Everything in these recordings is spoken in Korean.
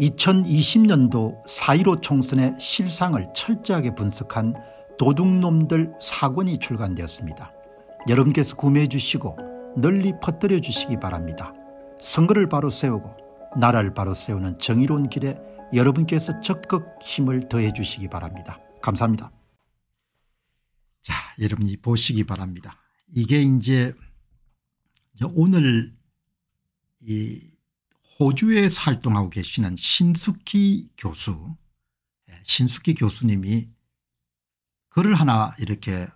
2020년도 4.15 총선의 실상을 철저하게 분석한 도둑놈들 사권이 출간되었습니다. 여러분께서 구매해 주시고 널리 퍼뜨려 주시기 바랍니다. 선거를 바로 세우고 나라를 바로 세우는 정의로운 길에 여러분께서 적극 힘을 더해 주시기 바랍니다. 감사합니다. 자 여러분이 보시기 바랍니다. 이게 이제 오늘 이 호주에서 활동하고 계시는 신숙희 교수 예, 신숙희 교수님이 글을 하나 이렇게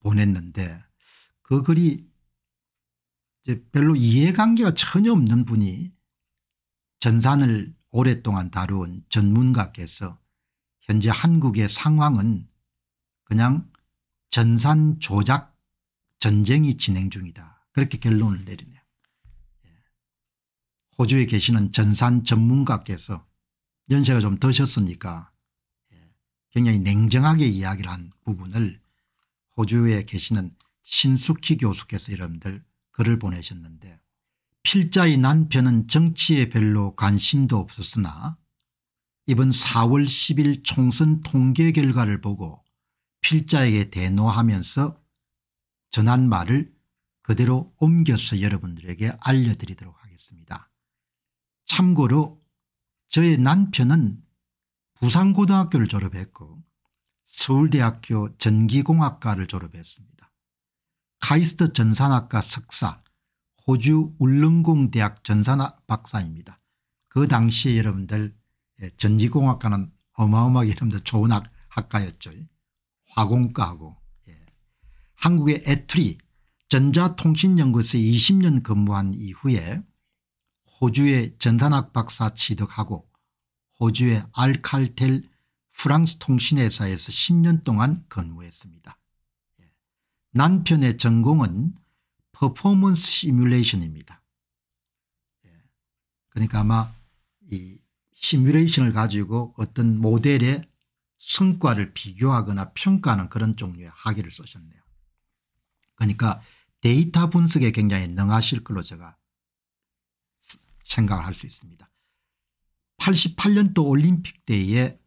보냈는데 그 글이 이제 별로 이해관계가 전혀 없는 분이 전산을 오랫동안 다루은 전문가께서 현재 한국의 상황은 그냥 전산 조작 전쟁이 진행 중이다. 그렇게 결론을 내리네요. 호주에 계시는 전산 전문가께서 연세가 좀 드셨으니까 예, 굉장히 냉정하게 이야기를 한 부분을 호주에 계시는 신숙희 교수께서 여러분들 글을 보내셨는데 필자의 남편은 정치에 별로 관심도 없었으나 이번 4월 10일 총선 통계 결과를 보고 필자에게 대노하면서 전한 말을 그대로 옮겨서 여러분들에게 알려드리도록 하겠습니다. 참고로 저의 남편은 부산고등학교를 졸업했고 서울대학교 전기공학과를 졸업했습니다. 카이스트 전산학과 석사 호주 울릉공대학 전산학 박사입니다. 그 당시에 여러분들 예, 전기공학과는 어마어마하게 여러분들 좋은 학과였죠. 화공과하고 예. 한국의 ETRI 전자통신연구소에 20년 근무한 이후에 호주의 전산학 박사 취득하고 호주의 알칼텔 프랑스 통신회사에서 10년 동안 근무했습니다. 예. 남편의 전공은 퍼포먼스 시뮬레이션입니다. 예. 그러니까 아마 이 시뮬레이션을 가지고 어떤 모델의 성과를 비교하거나 평가하는 그런 종류의 학위를 쓰셨네요. 그러니까 데이터 분석에 굉장히 능하실 걸로 제가 생각을 할 수 있습니다. 88년도 올림픽 때에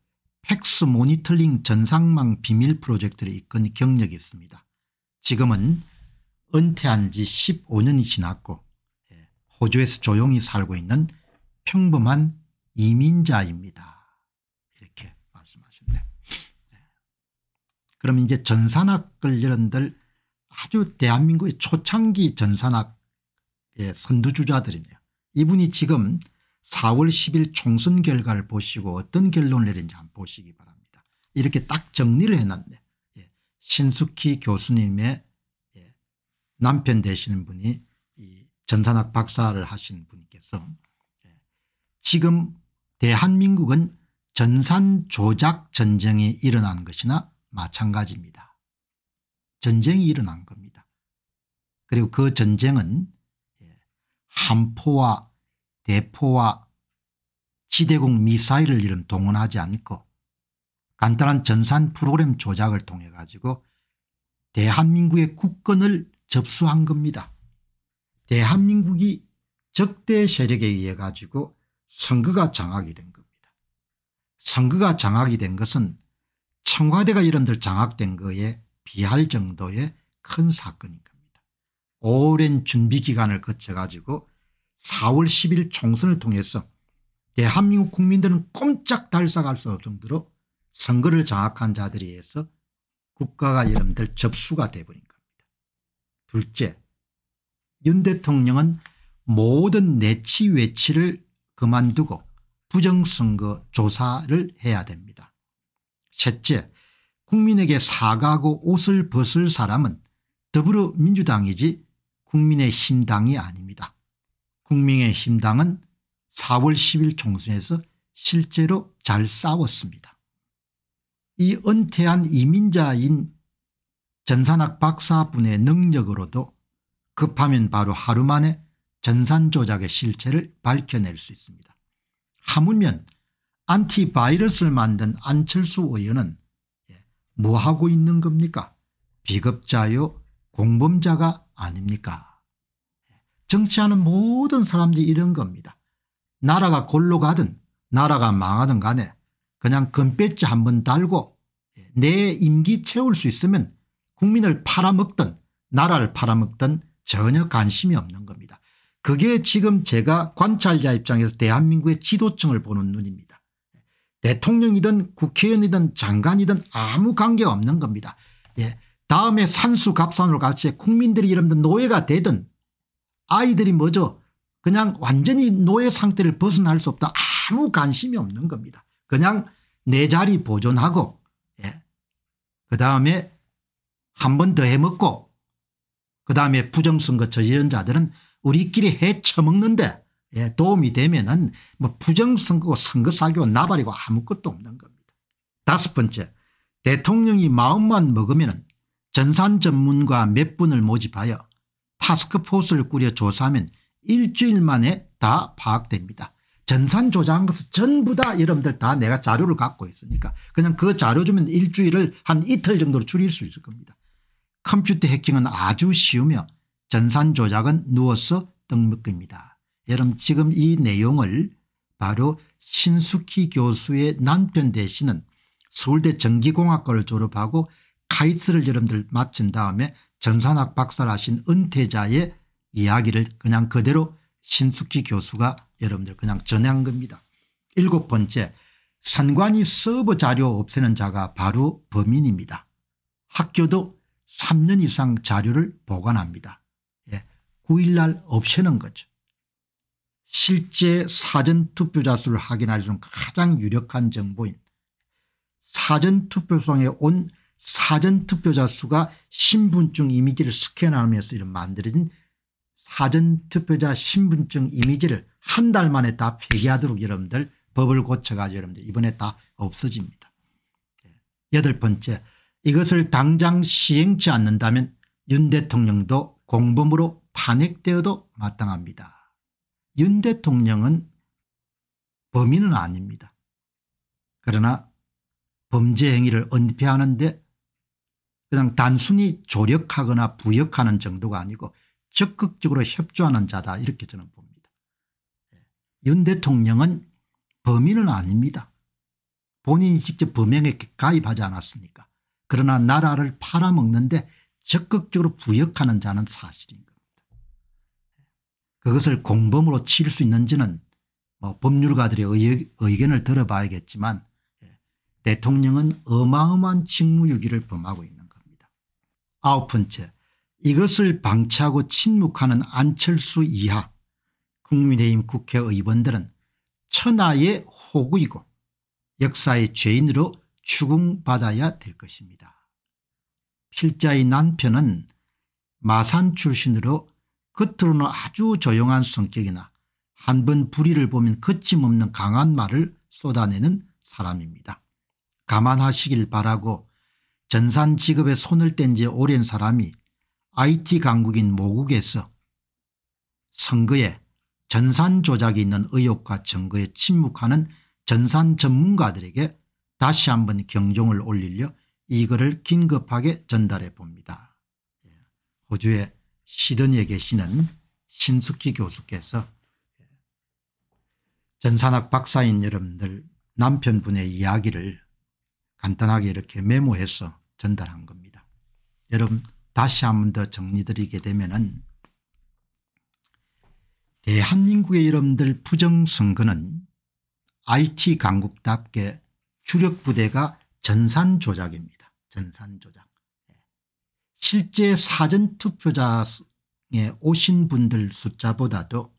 팩스 모니터링 전산망 비밀 프로젝트를 이끈 경력이 있습니다. 지금은 은퇴한 지 15년이 지났고 예, 호주에서 조용히 살고 있는 평범한 이민자입니다. 이렇게 말씀하셨네. 예. 그럼 이제 전산학을 여러분들 아주 대한민국의 초창기 전산학의 선두주자들이네요. 이분이 지금 4월 10일 총선 결과를 보시고 어떤 결론을 내린지 한번 보시기 바랍니다. 이렇게 딱 정리를 해놨네. 예. 신숙희 교수님의 예. 남편 되시는 분이 이 전산학 박사를 하신 분께서 예. 지금 대한민국은 전산 조작 전쟁이 일어난 것이나 마찬가지입니다. 전쟁이 일어난 겁니다. 그리고 그 전쟁은 함포와 대포와 지대공 미사일을 이런 동원하지 않고 간단한 전산 프로그램 조작을 통해 가지고 대한민국의 국권을 접수한 겁니다. 대한민국이 적대 세력에 의해 가지고 선거가 장악이 된 겁니다. 선거가 장악이 된 것은 청와대가 이런들 장악된 거에 비할 정도의 큰 사건인 겁니다. 오랜 준비 기간을 거쳐 가지고 4월 10일 총선을 통해서 대한민국 국민들은 꼼짝 달싹할 수 없을 정도로 선거를 장악한 자들에 의해서 국가가 여러분들 접수가 돼버린 겁니다. 둘째 윤 대통령은 모든 내치 외치를 그만두고 부정선거 조사를 해야 됩니다. 셋째 국민에게 사과하고 옷을 벗을 사람은 더불어민주당이지 국민의힘당이 아닙니다. 국민의힘당은 4월 10일 총선에서 실제로 잘 싸웠습니다. 이 은퇴한 이민자인 전산학 박사분의 능력으로도 급하면 바로 하루 만에 전산 조작의 실체를 밝혀낼 수 있습니다. 하물면 안티바이러스를 만든 안철수 의원은 예, 뭐하고 있는 겁니까 비겁자요 공범자가 아닙니까 정치하는 모든 사람들이 이런 겁니다. 나라가 골로 가든 나라가 망하든 간에 그냥 금배지 한 번 달고 내 임기 채울 수 있으면 국민을 팔아먹든 나라를 팔아먹든 전혀 관심이 없는 겁니다. 그게 지금 제가 관찰자 입장에서 대한민국의 지도층을 보는 눈입니다. 대통령이든 국회의원이든 장관이든 아무 관계없는 겁니다. 예. 다음에 산수갑산으로 같이 국민들이 이름들 노예가 되든 아이들이 뭐죠 그냥 완전히 노예 상태를 벗어날 수 없다 아무 관심이 없는 겁니다. 그냥 내 자리 보존하고 예. 그다음에 한 번 더 해먹고 그다음에 부정선거 저지른 자들은 우리끼리 해쳐먹는데 예, 도움이 되면 은 뭐 부정선거고 선거 사기고 나발이고 아무것도 없는 겁니다. 다섯 번째 대통령이 마음만 먹으면 전산 전문가 몇 분을 모집하여 타스크포스를 꾸려 조사하면 일주일 만에 다 파악됩니다. 전산 조작한 것은 전부 다 여러분들 다 내가 자료를 갖고 있으니까 그냥 그 자료 주면 일주일을 한 이틀 정도로 줄일 수 있을 겁니다. 컴퓨터 해킹은 아주 쉬우며 전산 조작은 누워서 떡먹기입니다. 여러분 지금 이 내용을 바로 신숙희 교수의 남편 되시는 서울대 전기공학과를 졸업하고 카이스를 여러분들 마친 다음에 전산학 박사를 하신 은퇴자의 이야기를 그냥 그대로 신숙희 교수가 여러분들 그냥 전한 겁니다. 일곱 번째 선관위 서버 자료 없애는 자가 바로 범인입니다. 학교도 3년 이상 자료를 보관합니다. 예, 9일날 없애는 거죠. 실제 사전투표자 수를 확인할 수 있는 가장 유력한 정보인 사전투표소에 온 사전투표자 수가 신분증 이미지를 스캔하면서 이런 만들어진 사전투표자 신분증 이미지를 한 달 만에 다 폐기하도록 여러분들 법을 고쳐가지고 여러분들 이번에 다 없어집니다. 예. 여덟 번째 이것을 당장 시행치 않는다면 윤 대통령도 공범으로 탄핵되어도 마땅합니다. 윤 대통령은 범인은 아닙니다. 그러나 범죄 행위를 은폐하는데 그냥 단순히 조력하거나 부역하는 정도가 아니고 적극적으로 협조하는 자다 이렇게 저는 봅니다. 예. 윤 대통령은 범인은 아닙니다. 본인이 직접 범행에 가입하지 않았으니까. 그러나 나라를 팔아먹는데 적극적으로 부역하는 자는 사실인 겁니다. 그것을 공범으로 칠수 있는지는 뭐 법률가들의 의견을 들어봐야겠지만 예. 대통령은 어마어마한 직무유기를 범하고 있는. 아홉 번째 이것을 방치하고 침묵하는 안철수 이하 국민의힘 국회의원들은 천하의 호구이고 역사의 죄인으로 추궁받아야 될 것입니다. 필자의 남편은 마산 출신으로 겉으로는 아주 조용한 성격이나 한 번 불의를 보면 거침없는 강한 말을 쏟아내는 사람입니다. 감안하시길 바라고 전산 직업에 손을 뗀 지 오랜 사람이 IT 강국인 모국에서 선거에 전산 조작이 있는 의혹과 증거에 침묵하는 전산 전문가들에게 다시 한번 경종을 올리려 이거를 긴급하게 전달해 봅니다. 예. 호주의 시드니에 계시는 신숙희 교수께서 전산학 박사인 여러분들 남편분의 이야기를 간단하게 이렇게 메모해서 전달한 겁니다. 여러분 다시 한 번 더 정리드리게 되면 대한민국의 여러분들 부정선거는 IT 강국답게 주력 부대가 전산 조작입니다. 전산 조작. 예. 실제 사전투표장에 오신 분들 숫자보다도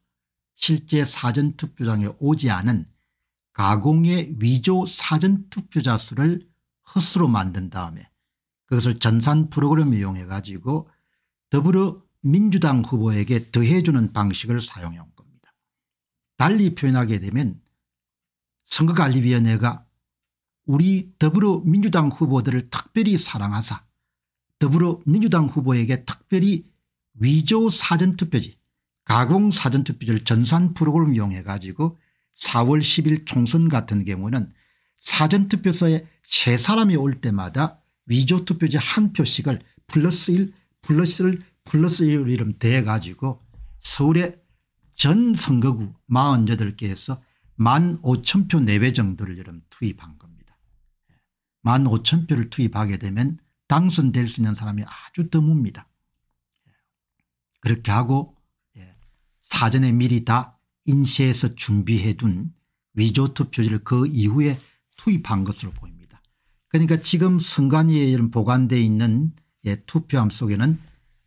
실제 사전투표장에 오지 않은 가공의 위조 사전투표자 수를 허스로 만든 다음에 그것을 전산 프로그램을 이용해 가지고 더불어 민주당 후보에게 더해주는 방식을 사용해 온 겁니다. 달리 표현하게 되면 선거관리위원회가 우리 더불어민주당 후보들을 특별히 사랑하사 더불어민주당 후보에게 특별히 위조 사전투표지 가공 사전투표지를 전산 프로그램 이용해 가지고 4월 10일 총선 같은 경우는 사전투표소에 세 사람이 올 때마다 위조 투표지 한 표씩을 플러스 1 플러스 1 플러스 1 이름 대해 가지고 서울의 전 선거구 48개에서 만 5천 표 내외 정도를 여러분 투입한 겁니다. 만 5천 표를 투입하게 되면 당선될 수 있는 사람이 아주 드뭅니다. 그렇게 하고 예, 사전에 미리 다 인쇄해서 준비해 둔 위조 투표지를 그 이후에 투입한 것으로 보입니다. 그러니까 지금 선관위에 보관되어 있는 예, 투표함 속에는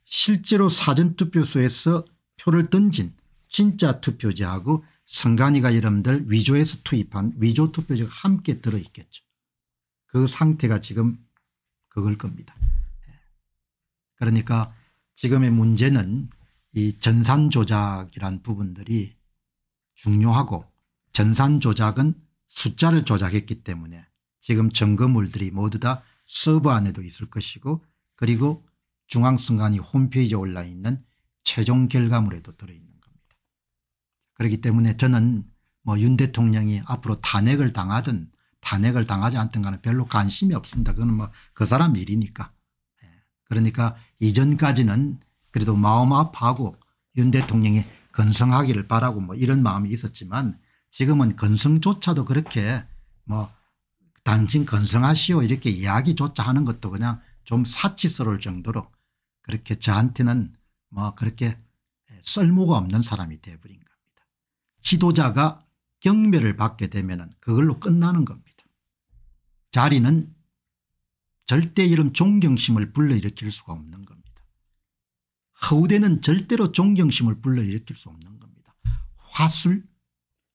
실제로 사전투표소에서 표를 던진 진짜 투표지하고 선관위가 여러분들 위조해서 투입한 위조 투표지가 함께 들어있겠죠. 그 상태가 지금 그걸 겁니다. 예. 그러니까 지금의 문제는 이 전산 조작이란 부분들이 중요하고 전산 조작은 숫자를 조작했기 때문에 지금 점검물들이 모두 다 서버 안에도 있을 것이고 그리고 중앙선관위 홈페이지에 올라 있는 최종 결과물에도 들어있는 겁니다. 그렇기 때문에 저는 뭐 윤 대통령이 앞으로 탄핵을 당하든 탄핵을 당하지 않든 간에 별로 관심이 없습니다. 그건 뭐 그 사람 일이니까. 예. 그러니까 이전까지는 그래도 마음 아파하고 윤 대통령이 건성하기를 바라고 뭐 이런 마음이 있었지만 지금은 건성조차도 그렇게 뭐 당신 건성하시오 이렇게 이야기조차 하는 것도 그냥 좀 사치스러울 정도로 그렇게 저한테는 뭐 그렇게 쓸모가 없는 사람이 되어버린 겁니다. 지도자가 경멸을 받게 되면 그걸로 끝나는 겁니다. 자리는 절대 이런 존경심을 불러일으킬 수가 없는 겁니다. 허우대는 절대로 존경심을 불러일으킬 수 없는 겁니다. 화술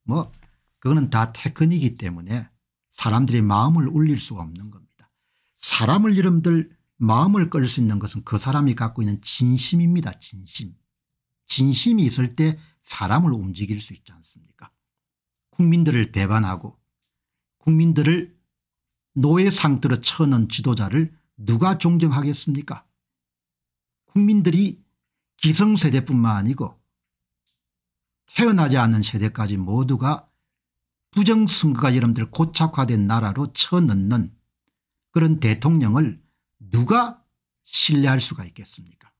뭐 그거는 다 테크닉이기 때문에 사람들이 마음을 울릴 수가 없는 겁니다. 사람을 여러분들 마음을 끌 수 있는 것은 그 사람이 갖고 있는 진심입니다. 진심. 진심이 있을 때 사람을 움직일 수 있지 않습니까 국민들을 배반하고 국민들을 노예 상태로 쳐넣은 지도자를 누가 존경하겠습니까 국민들이 기성세대뿐만 아니고 태어나지 않는 세대까지 모두가 부정선거가 여러분들 고착화된 나라로 쳐넣는 그런 대통령을 누가 신뢰할 수가 있겠습니까?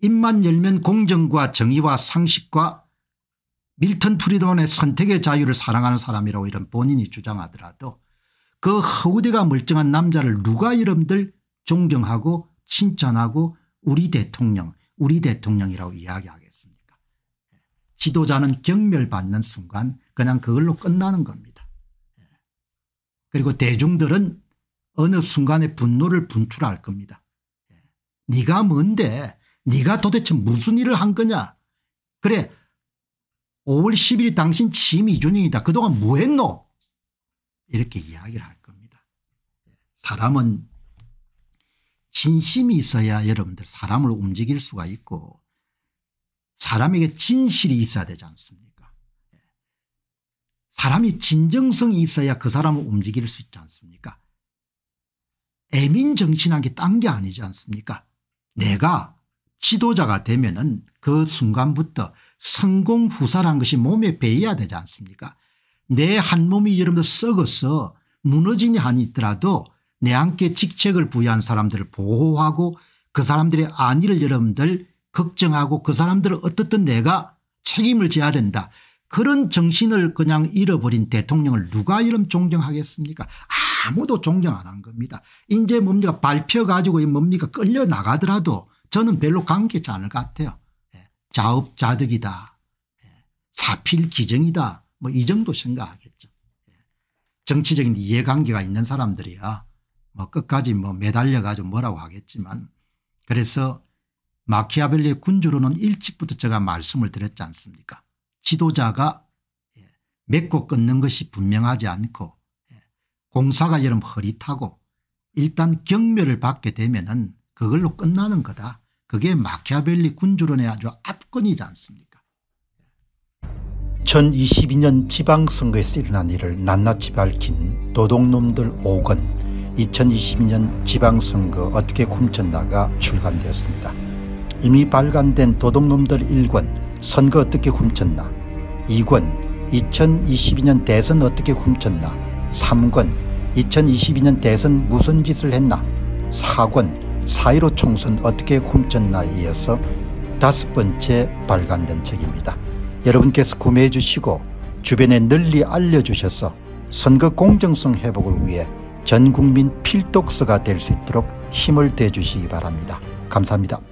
입만 열면 공정과 정의와 상식과 밀턴 프리드만의 선택의 자유를 사랑하는 사람이라고 이런 본인이 주장하더라도 그 허우대가 멀쩡한 남자를 누가 여러분들 존경하고 칭찬하고 우리 대통령 우리 대통령이라고 이야기하겠습니까? 지도자는 경멸받는 순간 그냥 그걸로 끝나는 겁니다. 그리고 대중들은 어느 순간에 분노를 분출할 겁니다. 네가 뭔데 네가 도대체 무슨 일을 한 거냐 그래 5월 10일 당신 취임 2주년이다 그동안 뭐 했노 이렇게 이야기를 할 겁니다. 사람은 진심이 있어야 여러분들 사람을 움직일 수가 있고 사람에게 진실이 있어야 되지 않습니까 사람이 진정성이 있어야 그 사람을 움직일 수 있지 않습니까? 애민 정신한 게 딴 게 아니지 않습니까? 내가 지도자가 되면 은그 순간부터 성공 후사란 것이 몸에 배어야 되지 않습니까? 내 한 몸이 여러분들 썩어서 무너지니 한이 있더라도 내 함께 직책을 부여한 사람들을 보호하고 그 사람들의 안위를 여러분들 걱정하고 그 사람들을 어떻든 내가 책임을 져야 된다. 그런 정신을 그냥 잃어버린 대통령을 누가 이런 존경하겠습니까 아무도 존경 안 한 겁니다. 이제 뭡니까 발표 가지고 뭡니까 끌려 나가더라도 저는 별로 관계치 않을 것 같아요. 예. 자업자득이다. 예. 사필기정이다. 뭐 이 정도 생각하겠죠. 예. 정치적인 이해관계가 있는 사람들이야 뭐 끝까지 뭐 매달려 가지고 뭐라고 하겠지만 그래서 마키아벨리의 군주로는 일찍부터 제가 말씀을 드렸지 않습니까 지도자가 예, 맺고 끊는 것이 분명하지 않고 예, 공사가 여름 허릿하고 일단 경멸을 받게 되면 은 그걸로 끝나는 거다. 그게 마키아벨리 군주론의 아주 압권이지 않습니까 2022년 지방선거에서 일어난 일을 낱낱이 밝힌 도둑놈들 5건 2022년 지방선거 어떻게 훔쳤나가 출간되었습니다. 이미 발간된 도둑놈들 1권 선거 어떻게 훔쳤나 2권 2022년 대선 어떻게 훔쳤나 3권 2022년 대선 무슨 짓을 했나 4권 4.15 총선 어떻게 훔쳤나에 이어서 다섯 번째 발간된 책입니다. 여러분께서 구매해 주시고 주변에 널리 알려주셔서 선거 공정성 회복을 위해 전국민 필독서가 될 수 있도록 힘을 대주시기 바랍니다. 감사합니다.